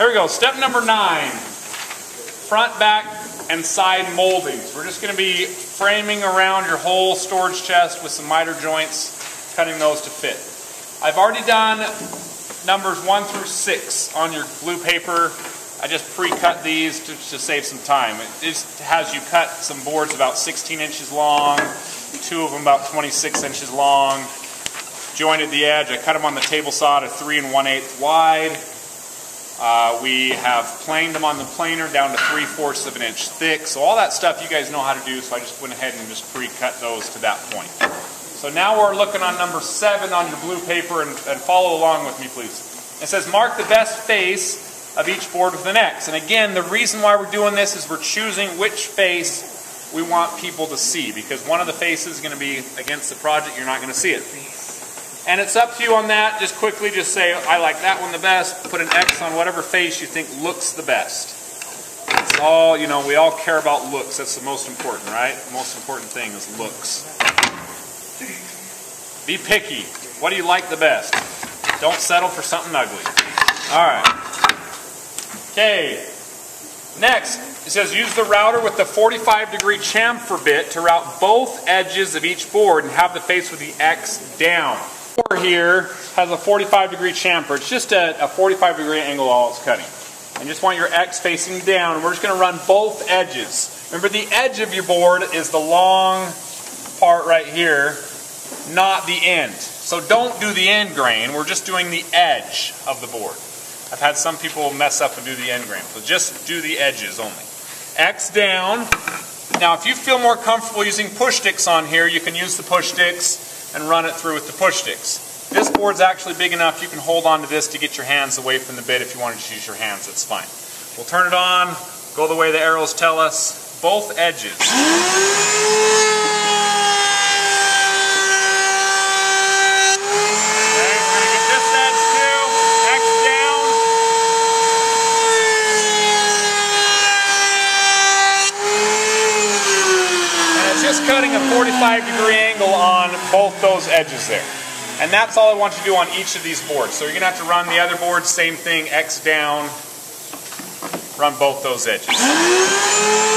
Here we go. Step number nine. Front, back, and side moldings. We're just going to be framing around your whole storage chest with some miter joints, cutting those to fit. I've already done numbers one through six on your blue paper. I just pre-cut these to, to, save some time. It just has you cut some boards about 16 inches long, two of them about 26 inches long, jointed the edge. I cut them on the table saw to 3 and one eighth wide. Uh, we have planed them on the planer down to 3 fourths of an inch thick. So all that stuff you guys know how to do, so I just went ahead and just pre-cut those to that point. So now we're looking on number 7 on your blue paper, and, and follow along with me please. It says mark the best face of each board with an X. And again, the reason why we're doing this is we're choosing which face we want people to see because one of the faces is going to be against the project, you're not going to see it. And it's up to you on that. Just quickly just say, I like that one the best. Put an X on whatever face you think looks the best. It's all, you know, we all care about looks. That's the most important, right? The most important thing is looks. Be picky. What do you like the best? Don't settle for something ugly. All right. Okay. Next, it says use the router with the 45 degree chamfer bit to route both edges of each board and have the face with the X down here has a 45 degree chamfer. It's just a, a 45 degree angle all it's cutting. And just want your X facing down. We're just going to run both edges. Remember the edge of your board is the long part right here, not the end. So don't do the end grain. We're just doing the edge of the board. I've had some people mess up and do the end grain. So just do the edges only. X down. Now if you feel more comfortable using push sticks on here, you can use the push sticks and run it through with the push sticks. This board's actually big enough you can hold on to this to get your hands away from the bit if you wanted to use your hands, that's fine. We'll turn it on, go the way the arrows tell us, both edges. And it's just cutting a 45 degree angle on both those edges there. And that's all I want you to do on each of these boards. So you're going to have to run the other board, same thing, X down, run both those edges.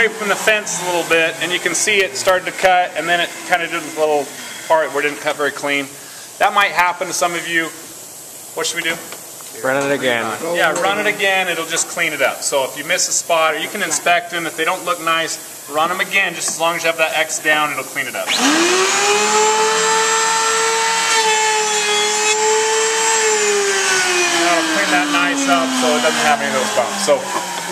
away from the fence a little bit, and you can see it started to cut, and then it kind of did a little part where it didn't cut very clean. That might happen to some of you. What should we do? Run it again. Yeah, run it again. It'll just clean it up. So if you miss a spot, or you can inspect them. If they don't look nice, run them again. Just as long as you have that X down, it'll clean it up. That'll clean that nice up so it doesn't have any of those bumps. So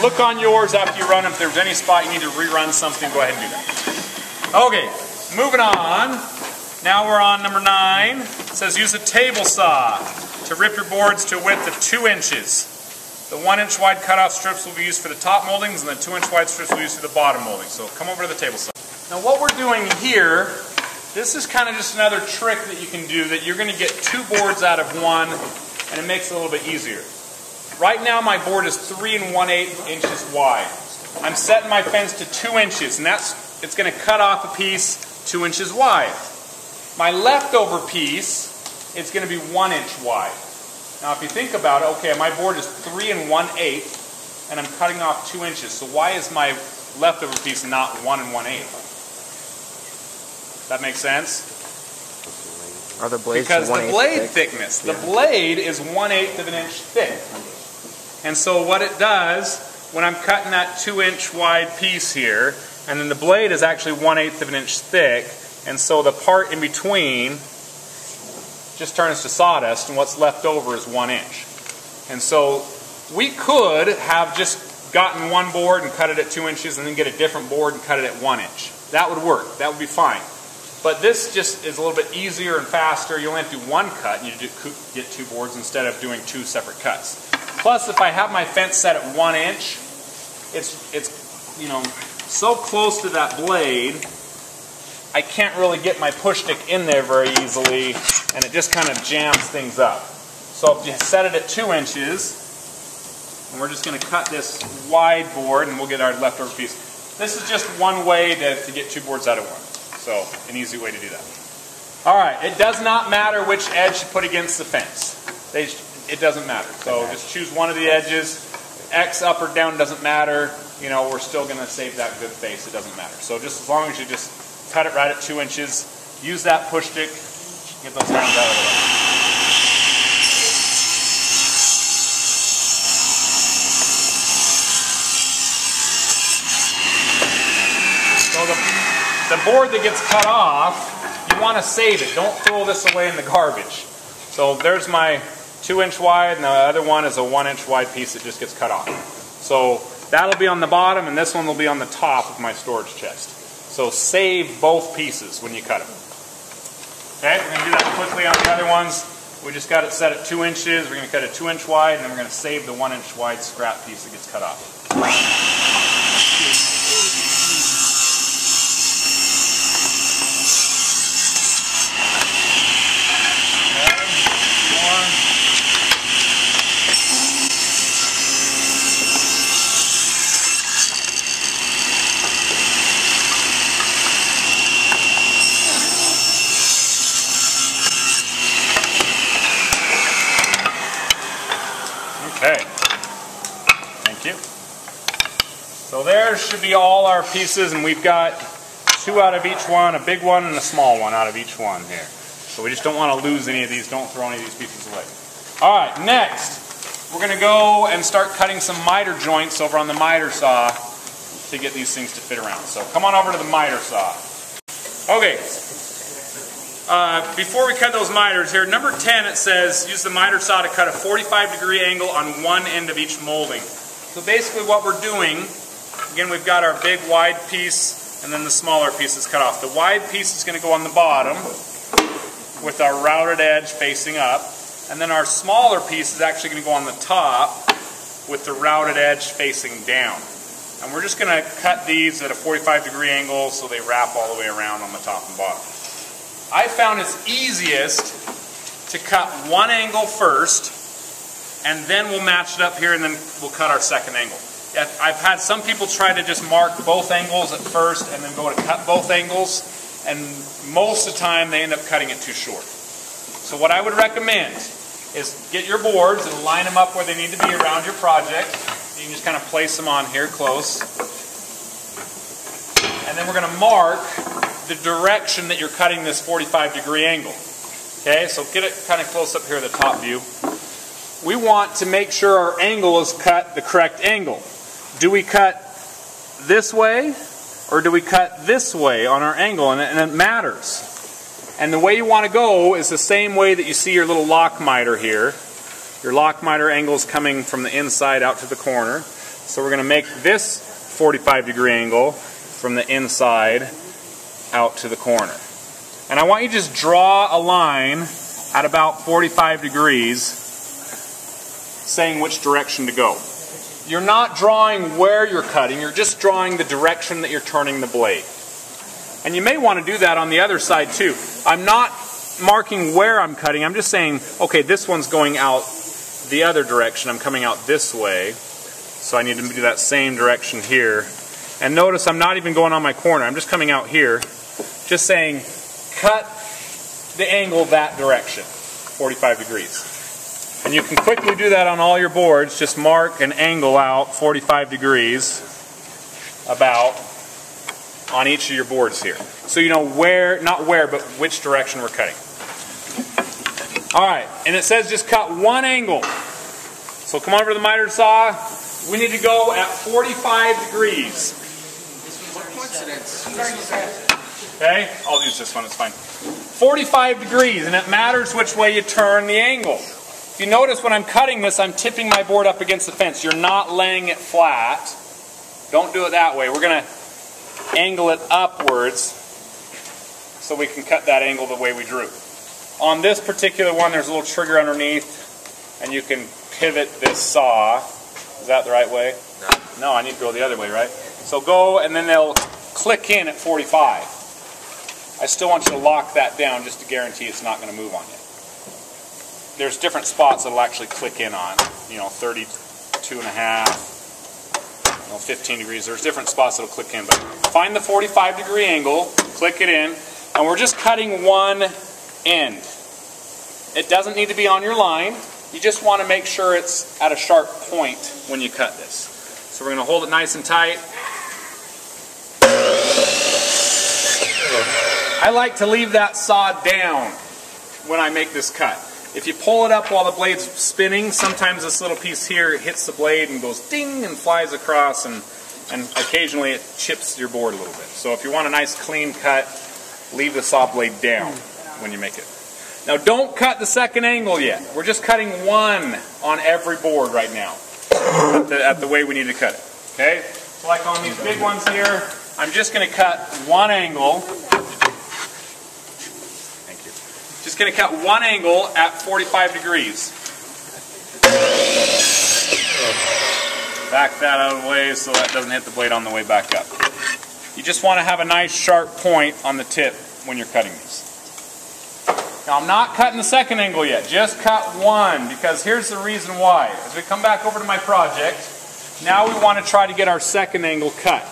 Look on yours after you run. If there's any spot you need to rerun something, go ahead and do that. Okay, moving on. Now we're on number nine. It says use a table saw to rip your boards to a width of two inches. The one inch wide cutoff strips will be used for the top moldings and the two inch wide strips will be used for the bottom moldings. So come over to the table saw. Now what we're doing here, this is kind of just another trick that you can do that you're going to get two boards out of one and it makes it a little bit easier. Right now my board is 3 and one eighth inches wide. I'm setting my fence to 2 inches and that's it's going to cut off a piece 2 inches wide. My leftover piece, it's going to be 1 inch wide. Now if you think about it, okay, my board is 3 and one eighth and I'm cutting off 2 inches. So why is my leftover piece not 1 and one eighth? That makes sense? Are the blades because the blade thick? thickness. Yeah. The blade is one eighth of an inch thick. And so what it does, when I'm cutting that two inch wide piece here, and then the blade is actually one eighth of an inch thick, and so the part in between just turns to sawdust, and what's left over is one inch. And so we could have just gotten one board and cut it at two inches and then get a different board and cut it at one inch. That would work. That would be fine. But this just is a little bit easier and faster. You only have to do one cut and you get two boards instead of doing two separate cuts. Plus, if I have my fence set at one inch, it's, it's you know, so close to that blade, I can't really get my push stick in there very easily and it just kind of jams things up. So if you set it at two inches, and we're just going to cut this wide board and we'll get our leftover piece. This is just one way to, to get two boards out of one. So an easy way to do that. All right, it does not matter which edge you put against the fence. They, it doesn't matter. So just choose one of the edges. X up or down doesn't matter. You know, we're still going to save that good face. It doesn't matter. So just as long as you just cut it right at two inches, use that push stick, get those rounds out of the way. So the, the board that gets cut off, you want to save it. Don't throw this away in the garbage. So there's my two inch wide, and the other one is a one inch wide piece that just gets cut off. So that'll be on the bottom, and this one will be on the top of my storage chest. So save both pieces when you cut them. Okay, we're going to do that quickly on the other ones. We just got it set at two inches. We're going to cut it two inch wide, and then we're going to save the one inch wide scrap piece that gets cut off. So all our pieces, and we've got two out of each one, a big one and a small one out of each one here. So we just don't want to lose any of these. Don't throw any of these pieces away. All right, next, we're going to go and start cutting some miter joints over on the miter saw to get these things to fit around. So come on over to the miter saw. Okay, uh, before we cut those miters here, number 10 it says use the miter saw to cut a 45 degree angle on one end of each molding. So basically what we're doing Again, we've got our big wide piece and then the smaller piece is cut off. The wide piece is going to go on the bottom with our routed edge facing up. And then our smaller piece is actually going to go on the top with the routed edge facing down. And we're just going to cut these at a 45 degree angle so they wrap all the way around on the top and bottom. I found it's easiest to cut one angle first and then we'll match it up here and then we'll cut our second angle. I've had some people try to just mark both angles at first and then go to cut both angles, and most of the time they end up cutting it too short. So what I would recommend is get your boards and line them up where they need to be around your project. You can just kind of place them on here close. And then we're going to mark the direction that you're cutting this 45 degree angle. Okay, so get it kind of close up here, the top view. We want to make sure our angle is cut the correct angle do we cut this way or do we cut this way on our angle? And it, and it matters. And the way you want to go is the same way that you see your little lock miter here. Your lock miter angle is coming from the inside out to the corner. So we're going to make this 45 degree angle from the inside out to the corner. And I want you to just draw a line at about 45 degrees saying which direction to go. You're not drawing where you're cutting, you're just drawing the direction that you're turning the blade. And you may want to do that on the other side too. I'm not marking where I'm cutting, I'm just saying, okay, this one's going out the other direction. I'm coming out this way. So I need to do that same direction here. And notice I'm not even going on my corner. I'm just coming out here. Just saying, cut the angle that direction, 45 degrees. And you can quickly do that on all your boards. Just mark an angle out 45 degrees about on each of your boards here. So you know where, not where, but which direction we're cutting. All right, and it says just cut one angle. So come over to the miter saw. We need to go at 45 degrees. Okay, I'll use this one, it's fine. 45 degrees, and it matters which way you turn the angle. If you notice when I'm cutting this, I'm tipping my board up against the fence. You're not laying it flat. Don't do it that way. We're going to angle it upwards so we can cut that angle the way we drew. On this particular one, there's a little trigger underneath, and you can pivot this saw. Is that the right way? No. No, I need to go the other way, right? So go, and then they'll click in at 45. I still want you to lock that down just to guarantee it's not going to move on you. There's different spots that'll actually click in on, you know, 32 and a half, you know, 15 degrees. There's different spots that'll click in, but find the 45 degree angle, click it in, and we're just cutting one end. It doesn't need to be on your line. You just want to make sure it's at a sharp point when you cut this. So we're going to hold it nice and tight. I like to leave that saw down when I make this cut. If you pull it up while the blade's spinning, sometimes this little piece here hits the blade and goes ding and flies across and, and occasionally it chips your board a little bit. So if you want a nice clean cut, leave the saw blade down when you make it. Now don't cut the second angle yet. We're just cutting one on every board right now at the, at the way we need to cut it. Okay? So like on these big ones here, I'm just going to cut one angle. Going to cut one angle at 45 degrees. Back that out of the way so that doesn't hit the blade on the way back up. You just want to have a nice sharp point on the tip when you're cutting these. Now I'm not cutting the second angle yet, just cut one because here's the reason why. As we come back over to my project, now we want to try to get our second angle cut.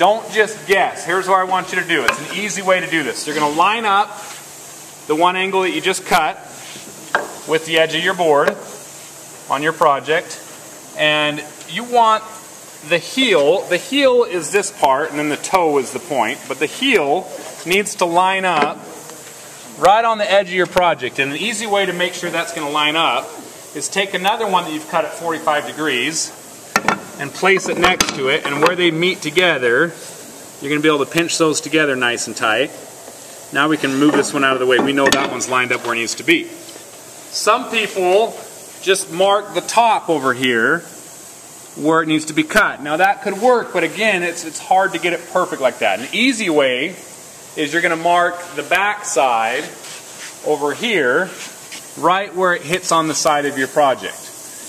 Don't just guess. Here's what I want you to do. It's an easy way to do this. You're going to line up the one angle that you just cut with the edge of your board on your project and you want the heel, the heel is this part and then the toe is the point, but the heel needs to line up right on the edge of your project. And an easy way to make sure that's going to line up is take another one that you've cut at 45 degrees and place it next to it and where they meet together you're going to be able to pinch those together nice and tight. Now we can move this one out of the way. We know that one's lined up where it needs to be. Some people just mark the top over here where it needs to be cut. Now that could work, but again, it's, it's hard to get it perfect like that. An easy way is you're going to mark the back side over here right where it hits on the side of your project.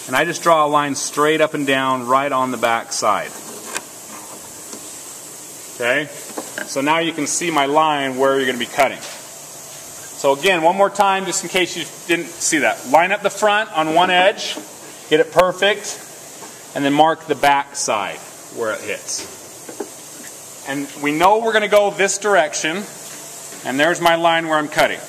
And I just draw a line straight up and down right on the back side. Okay? So now you can see my line where you're going to be cutting. So again, one more time, just in case you didn't see that. Line up the front on one edge, get it perfect, and then mark the back side where it hits. And we know we're going to go this direction, and there's my line where I'm cutting.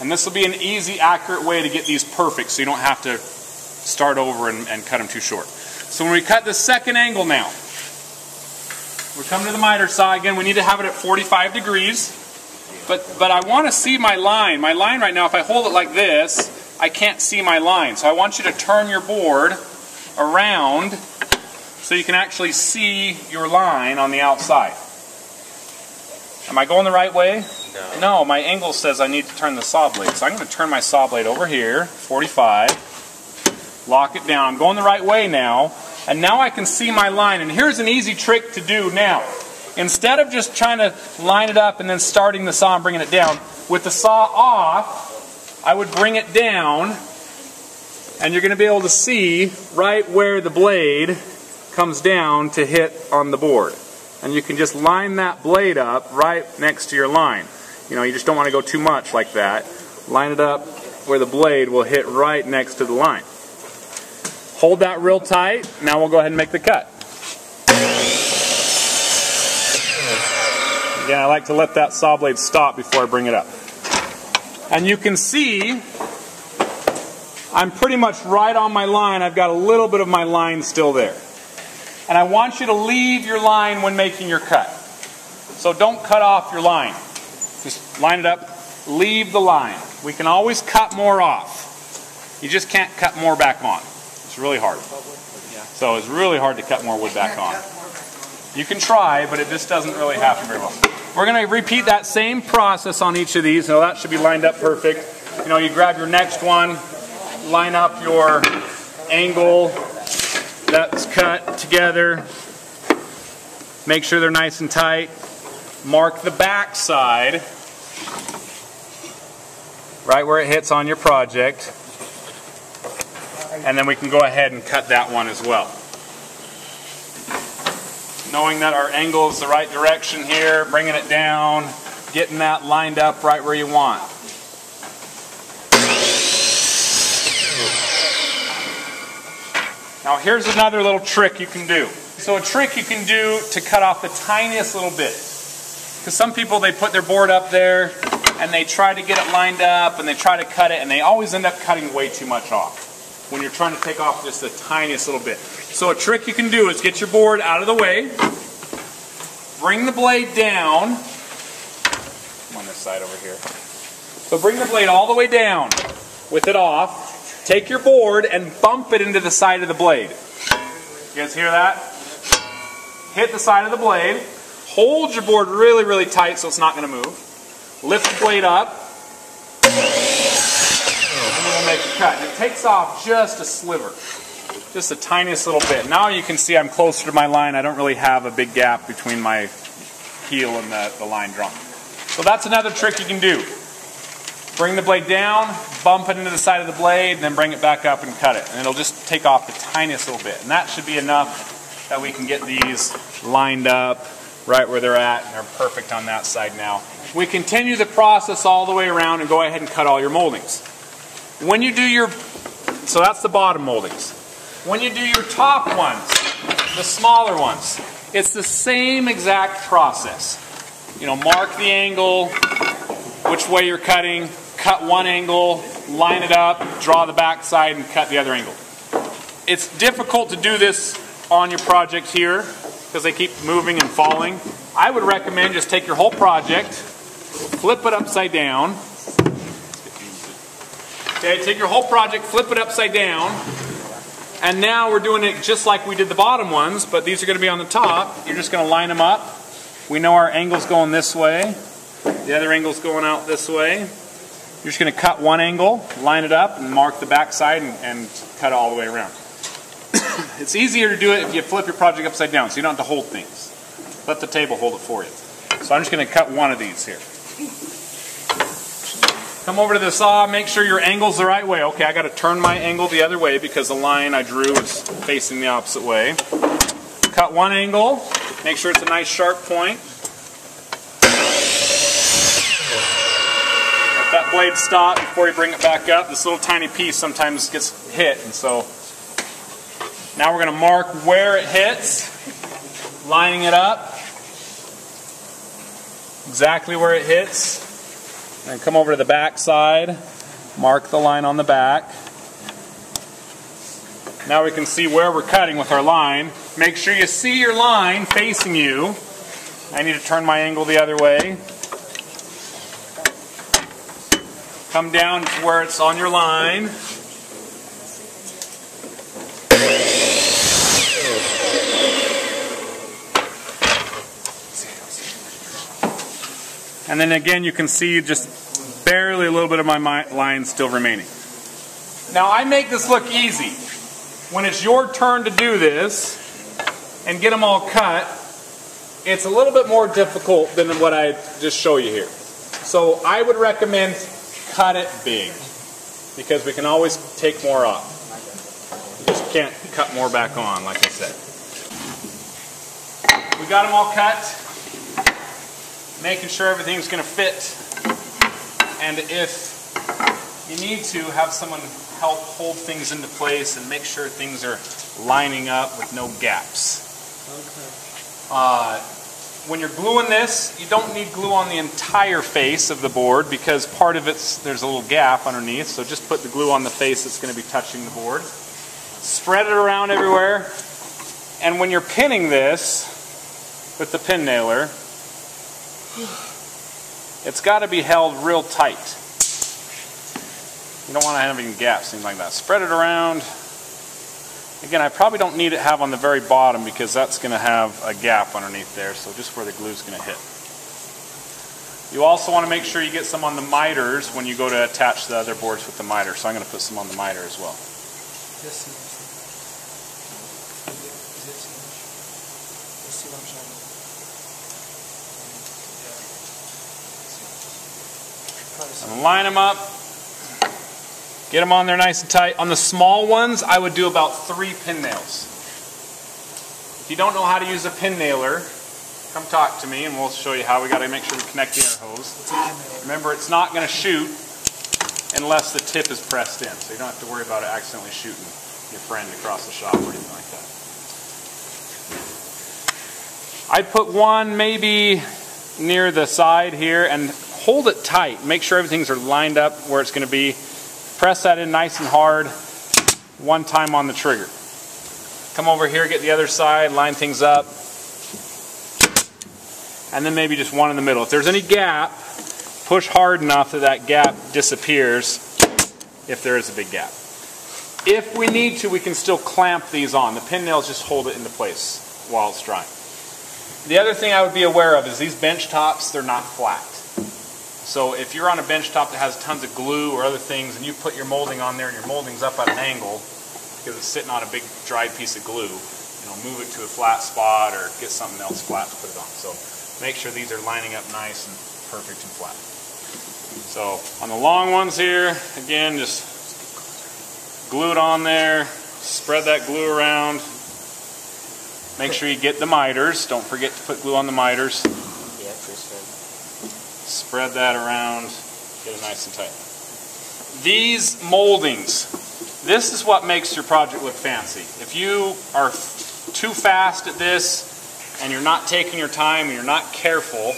And this will be an easy, accurate way to get these perfect so you don't have to start over and, and cut them too short. So when we cut the second angle now, we're coming to the miter saw again. We need to have it at 45 degrees. But, but I want to see my line. My line right now, if I hold it like this, I can't see my line. So I want you to turn your board around so you can actually see your line on the outside. Am I going the right way? No. No, my angle says I need to turn the saw blade. So I'm going to turn my saw blade over here, 45, lock it down. I'm going the right way now, and now I can see my line. And here's an easy trick to do now. Instead of just trying to line it up and then starting the saw and bringing it down, with the saw off, I would bring it down, and you're going to be able to see right where the blade comes down to hit on the board. And you can just line that blade up right next to your line. You know, you just don't want to go too much like that. Line it up where the blade will hit right next to the line. Hold that real tight. Now we'll go ahead and make the cut. Again, I like to let that saw blade stop before I bring it up. And you can see I'm pretty much right on my line. I've got a little bit of my line still there. And I want you to leave your line when making your cut. So don't cut off your line. Just line it up, leave the line. We can always cut more off. You just can't cut more back on. It's really hard. So it's really hard to cut more wood back on. You can try, but it just doesn't really happen very well. We're going to repeat that same process on each of these. Now that should be lined up perfect. You know, you grab your next one, line up your angle that's cut together. Make sure they're nice and tight. Mark the back side, right where it hits on your project. And then we can go ahead and cut that one as well. Knowing that our angle is the right direction here, bringing it down, getting that lined up right where you want. Now here's another little trick you can do. So a trick you can do to cut off the tiniest little bit. Because some people, they put their board up there and they try to get it lined up and they try to cut it and they always end up cutting way too much off when you're trying to take off just the tiniest little bit. So a trick you can do is get your board out of the way, bring the blade down, I'm on this side over here. So bring the blade all the way down with it off, take your board and bump it into the side of the blade. You guys hear that? Hit the side of the blade, hold your board really, really tight so it's not going to move, lift the blade up, make a cut. It takes off just a sliver, just the tiniest little bit. Now you can see I'm closer to my line. I don't really have a big gap between my heel and the, the line drum. So that's another trick you can do. Bring the blade down, bump it into the side of the blade, and then bring it back up and cut it. And it'll just take off the tiniest little bit. And that should be enough that we can get these lined up right where they're at, and they're perfect on that side now. We continue the process all the way around and go ahead and cut all your moldings. When you do your, so that's the bottom moldings. When you do your top ones, the smaller ones, it's the same exact process. You know, mark the angle, which way you're cutting, cut one angle, line it up, draw the back side, and cut the other angle. It's difficult to do this on your project here because they keep moving and falling. I would recommend just take your whole project, flip it upside down, Okay, take your whole project, flip it upside down, and now we're doing it just like we did the bottom ones, but these are going to be on the top. You're just going to line them up. We know our angle's going this way. The other angle's going out this way. You're just going to cut one angle, line it up, and mark the back side and, and cut it all the way around. it's easier to do it if you flip your project upside down, so you don't have to hold things. Let the table hold it for you. So I'm just going to cut one of these here. Come over to the saw, make sure your angle's the right way. Okay, I got to turn my angle the other way because the line I drew is facing the opposite way. Cut one angle, make sure it's a nice sharp point. Let that blade stop before you bring it back up. This little tiny piece sometimes gets hit, and so now we're to mark where it hits, lining it up, exactly where it hits. And come over to the back side, mark the line on the back. Now we can see where we're cutting with our line. Make sure you see your line facing you. I need to turn my angle the other way. Come down to where it's on your line. And then again, you can see just barely a little bit of my line still remaining. Now I make this look easy. When it's your turn to do this and get them all cut, it's a little bit more difficult than what I just show you here. So I would recommend cut it big because we can always take more off. You just can't cut more back on, like I said. We got them all cut making sure everything's going to fit. And if you need to, have someone help hold things into place and make sure things are lining up with no gaps. Okay. Uh, when you're gluing this, you don't need glue on the entire face of the board because part of it's, there's a little gap underneath, so just put the glue on the face that's going to be touching the board. Spread it around everywhere, and when you're pinning this with the pin nailer, it's got to be held real tight. You don't want to have any gaps, things like that. Spread it around. Again, I probably don't need it have on the very bottom because that's going to have a gap underneath there, so just where the glue is going to hit. You also want to make sure you get some on the miters when you go to attach the other boards with the miter. So I'm going to put some on the miter as well. And line them up. Get them on there nice and tight. On the small ones, I would do about three pin nails. If you don't know how to use a pin nailer, come talk to me and we'll show you how. We got to make sure we connect the air hose. Remember, it's not going to shoot unless the tip is pressed in. So you don't have to worry about it accidentally shooting your friend across the shop or anything like that. I'd put one maybe near the side here and hold it tight. Make sure everything's are lined up where it's going to be. Press that in nice and hard one time on the trigger. Come over here, get the other side, line things up. And then maybe just one in the middle. If there's any gap, push hard enough that that gap disappears if there is a big gap. If we need to, we can still clamp these on. The pin nails just hold it into place while it's drying. The other thing I would be aware of is these bench tops, they're not flat. So if you're on a bench top that has tons of glue or other things and you put your molding on there and your molding's up at an angle because it's sitting on a big dried piece of glue, you know, move it to a flat spot or get something else flat to put it on. So make sure these are lining up nice and perfect and flat. So on the long ones here, again, just glue it on there, spread that glue around. Make sure you get the miters. Don't forget to put glue on the miters. Spread that around, get it nice and tight. These moldings, this is what makes your project look fancy. If you are too fast at this and you're not taking your time and you're not careful,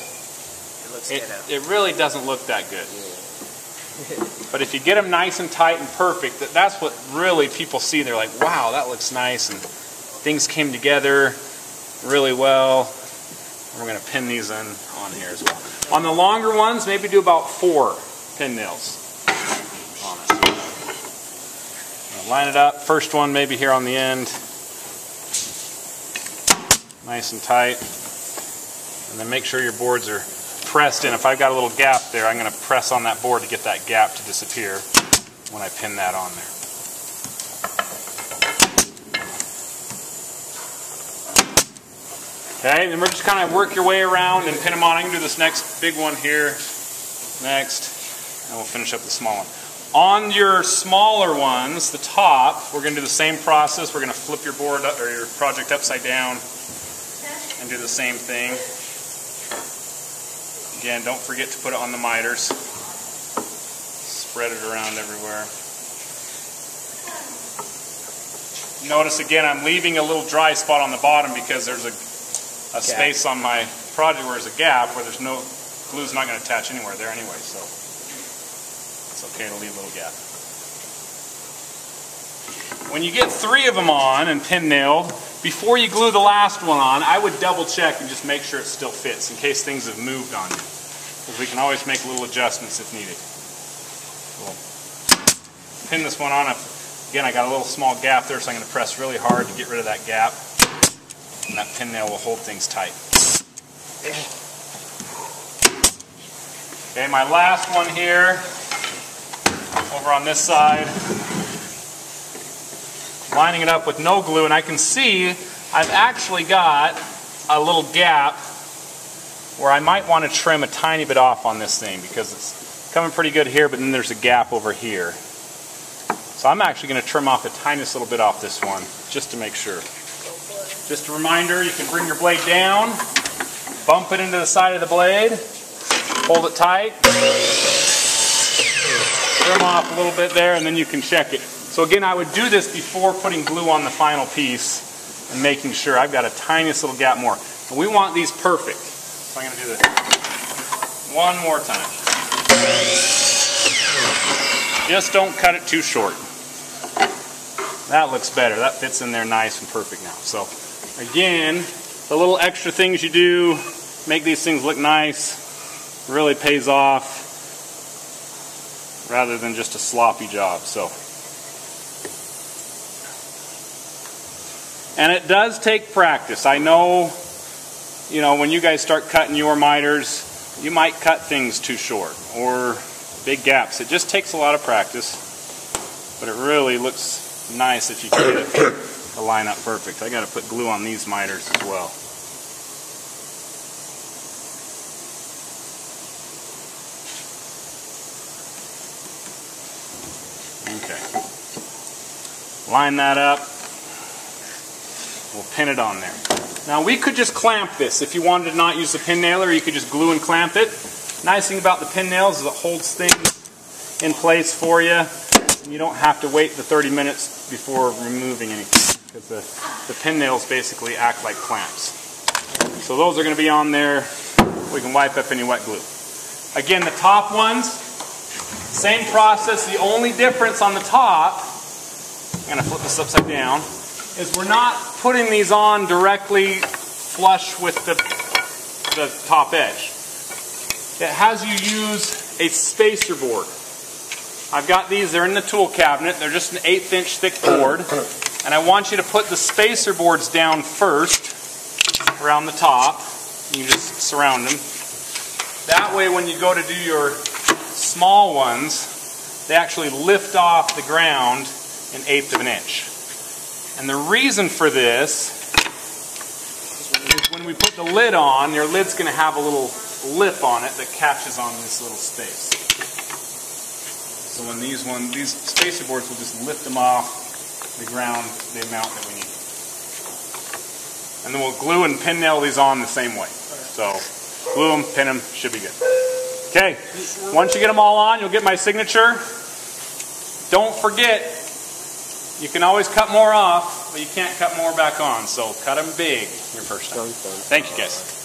it, it, really doesn't look that good. but if you get them nice and tight and perfect, that, that's what really people see. They're like, wow, that looks nice and things came together really well. We're going to pin these in on here as well. On the longer ones, maybe do about four pin nails on it. Line it up. First one maybe here on the end. Nice and tight. And then make sure your boards are pressed in. If I've got a little gap there, I'm going to press on that board to get that gap to disappear when I pin that on there. Okay, then we're just kind of work your way around and pin them on. I can do this next big one here, next, and we'll finish up the small one. On your smaller ones, the top, we're going to do the same process. We're going to flip your board or your project upside down and do the same thing. Again, don't forget to put it on the miters. Spread it around everywhere. Notice again, I'm leaving a little dry spot on the bottom because there's a a gap. space on my project where there's a gap where there's no glue's not going to attach anywhere there anyway, so it's okay to leave a little gap. When you get three of them on and pin nailed, before you glue the last one on, I would double check and just make sure it still fits in case things have moved on you. Because we can always make little adjustments if needed. We'll pin this one on. Again, I got a little small gap there, so I'm going to press really hard to get rid of that gap and that pin nail will hold things tight. Okay, my last one here, over on this side, lining it up with no glue, and I can see I've actually got a little gap where I might want to trim a tiny bit off on this thing because it's coming pretty good here, but then there's a gap over here. So I'm actually going to trim off the tiniest little bit off this one just to make sure. Just a reminder, you can bring your blade down, bump it into the side of the blade, hold it tight, trim off a little bit there, and then you can check it. So again, I would do this before putting glue on the final piece and making sure I've got a tiniest little gap more. And we want these perfect. So I'm going to do this one more time. Just don't cut it too short. That looks better. That fits in there nice and perfect now. So Again, the little extra things you do make these things look nice really pays off rather than just a sloppy job. So, And it does take practice. I know, you know, when you guys start cutting your miters, you might cut things too short or big gaps. It just takes a lot of practice, but it really looks nice if you get it to line up perfect. I got to put glue on these miters as well. Okay. Line that up. We'll pin it on there. Now we could just clamp this. If you wanted to not use the pin nailer, you could just glue and clamp it. Nice thing about the pin nails is it holds things in place for you. You don't have to wait the 30 minutes before removing anything because the, the pin nails basically act like clamps. So those are going to be on there. We can wipe up any wet glue. Again, the top ones, same process. The only difference on the top, I'm going to flip this upside down, is we're not putting these on directly flush with the, the top edge. It has you use a spacer board. I've got these, they're in the tool cabinet, they're just an eighth inch thick board. And I want you to put the spacer boards down first, around the top. You just surround them. That way when you go to do your small ones, they actually lift off the ground an eighth of an inch. And the reason for this is when we put the lid on, your lid's going to have a little lip on it that catches on this little space. So when these one, these spacer boards will just lift them off the ground the amount that we need. And then we'll glue and pin nail these on the same way. So glue them, pin them, should be good. Okay, once you get them all on, you'll get my signature. Don't forget, you can always cut more off, but you can't cut more back on. So cut them big your first time. Thank you guys.